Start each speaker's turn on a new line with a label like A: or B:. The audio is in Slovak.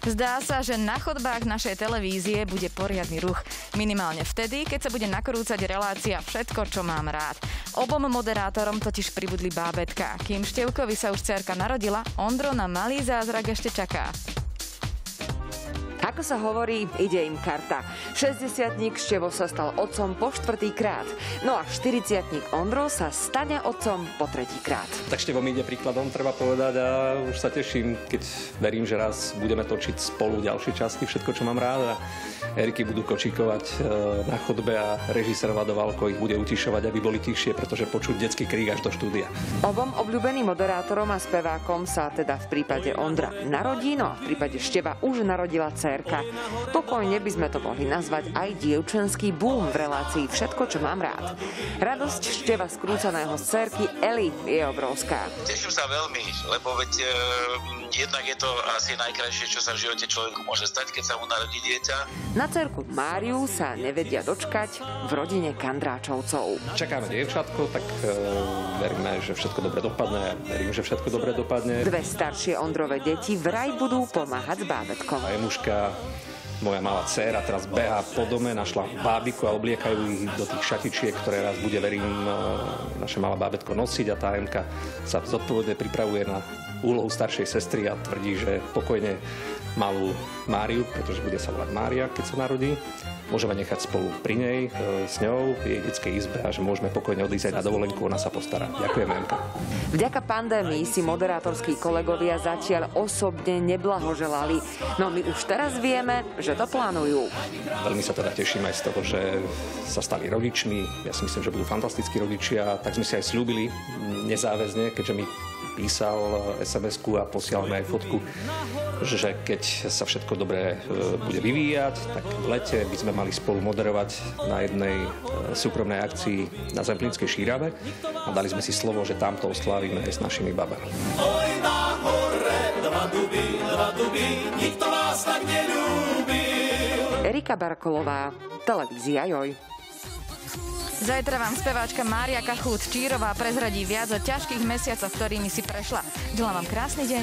A: Zdá sa, že na chodbách našej televízie bude poriadny ruch. Minimálne vtedy, keď sa bude nakrúcať relácia Všetko, čo mám rád. Obom moderátorom totiž pribudli bábetka. Kým Števkovi sa už cerka narodila, Ondro na malý zázrak ešte čaká.
B: Ako sa hovorí, ide im karta. 60-tník Števo sa stal otcom po štvrtý krát. No a 40 Ondro sa stane otcom po tretí krát.
C: Tak Števo mi ide príkladom, treba povedať a už sa teším, keď verím, že raz budeme točiť spolu ďalšie časti, všetko, čo mám rád a Eriky budú kočíkovať e, na chodbe a režisér Vado Valko ich bude utišovať, aby boli tichšie, pretože počuť detský krík až do štúdia.
B: Obom obľúbeným moderátorom a spevákom sa teda v prípade Ondra narodí, no a v prípade Števa už narodila dcerka. Pokojne by sme to mohli nazvať aj dievčenský boom v relácii Všetko, čo mám rád. Radosť Števa skrúcaného z cerky Eli je obrovská.
D: Teším sa veľmi, lebo veď e, jednak je to asi najkrajšie, čo sa v živote človeku môže stať, keď sa mu narodí dieťa.
B: Na cerku Máriu sa nevedia dočkať v rodine Kandráčovcov.
C: Čakáme dievčatko, tak e, veríme, že všetko dobre dopadne. Ja verím, že všetko dobre dopadne.
B: Dve staršie Ondrové deti vraj budú pomáhať s bábetkom.
C: A je moja malá dcéra teraz beha po dome, našla bábiku a obliekajú ich do tých šatičiek, ktoré raz bude, verím, e, naše malé bábetko nosiť a tá Emka sa zodpovedne pripravuje na úlohu staršej sestry a tvrdí, že pokojne malú Máriu, pretože bude sa volať Mária, keď sa narodí. Môžeme nechať spolu pri nej, e, s ňou, v jej detskej izbe a že môžeme pokojne odísť aj na dovolenku, ona sa postará. Ďakujeme, Emka.
B: Vďaka pandémii si moderátorskí kolegovia zatiaľ osobne neblahoželali. No my už teraz vieme, že to plánujú.
C: Veľmi sa teda teším aj z toho, že sa stali rodičmi. Ja si myslím, že budú fantastickí rodičia. Tak sme si aj slúbili mm, nezáväzne, keďže mi písal SMS-ku a posielal mi aj fotku, že keď sa všetko dobre e, bude vyvíjať, tak v lete by sme mali spolu moderovať na jednej e, súkromnej akcii na Zemplínskej šírave a dali sme si slovo, že tamto oslávime aj s našimi babami.
E: Oj, na hore, dva duby, dva duby, nikto vás tak nelúbil.
B: Erika Barkolová, televízia Joj.
A: Zajtra vám speváčka Mária Kachút Čírová prezradí viac o ťažkých mesiacoch, ktorými si prešla. Želám vám krásny deň.